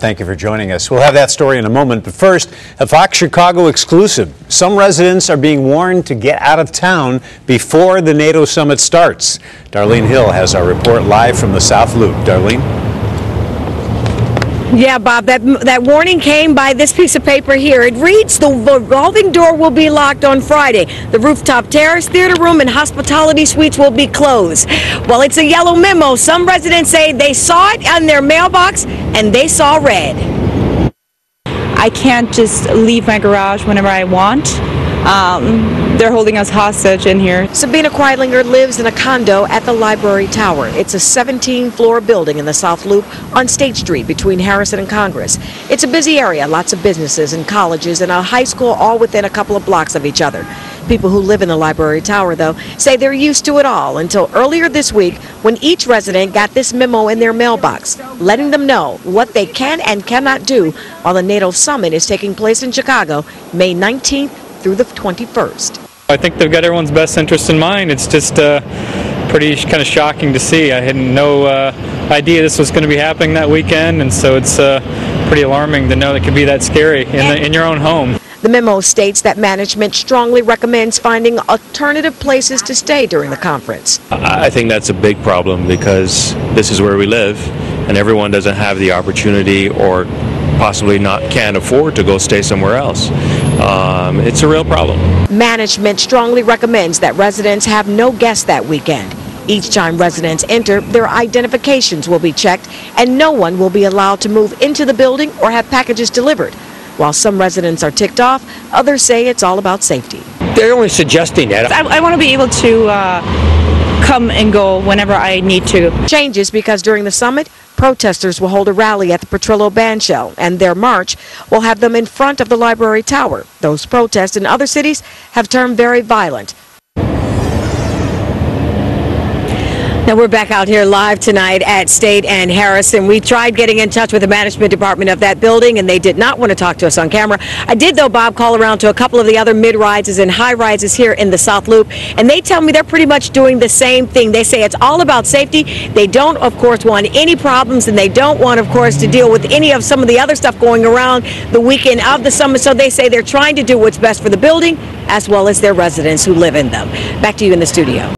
Thank you for joining us. We'll have that story in a moment, but first, a Fox Chicago exclusive. Some residents are being warned to get out of town before the NATO summit starts. Darlene Hill has our report live from the South Loop. Darlene? Yeah, Bob, that, that warning came by this piece of paper here. It reads the revolving door will be locked on Friday. The rooftop terrace, theater room, and hospitality suites will be closed. Well, it's a yellow memo. Some residents say they saw it on their mailbox and they saw red. I can't just leave my garage whenever I want. Um, they're holding us hostage in here. Sabina Kreidlinger lives in a condo at the Library Tower. It's a 17 floor building in the South Loop on State Street between Harrison and Congress. It's a busy area, lots of businesses and colleges and a high school all within a couple of blocks of each other. People who live in the Library Tower, though, say they're used to it all until earlier this week when each resident got this memo in their mailbox, letting them know what they can and cannot do while the NATO summit is taking place in Chicago May 19th through the 21st. I think they've got everyone's best interest in mind. It's just uh, pretty kind of shocking to see. I had no uh, idea this was going to be happening that weekend, and so it's uh, pretty alarming to know it could be that scary in, the, in your own home. The memo states that management strongly recommends finding alternative places to stay during the conference. I think that's a big problem because this is where we live, and everyone doesn't have the opportunity or possibly not can't afford to go stay somewhere else. Um, it's a real problem. Management strongly recommends that residents have no guests that weekend. Each time residents enter, their identifications will be checked and no one will be allowed to move into the building or have packages delivered. While some residents are ticked off, others say it's all about safety. They're only suggesting that. I, I want to be able to uh, come and go whenever I need to. Changes because during the summit, Protesters will hold a rally at the Petrillo Bandshell, and their march will have them in front of the library tower. Those protests in other cities have turned very violent. Now we're back out here live tonight at State and Harrison. We tried getting in touch with the management department of that building and they did not want to talk to us on camera. I did though, Bob, call around to a couple of the other mid-rises and high-rises here in the South Loop and they tell me they're pretty much doing the same thing. They say it's all about safety. They don't, of course, want any problems and they don't want, of course, to deal with any of some of the other stuff going around the weekend of the summit. So they say they're trying to do what's best for the building as well as their residents who live in them. Back to you in the studio.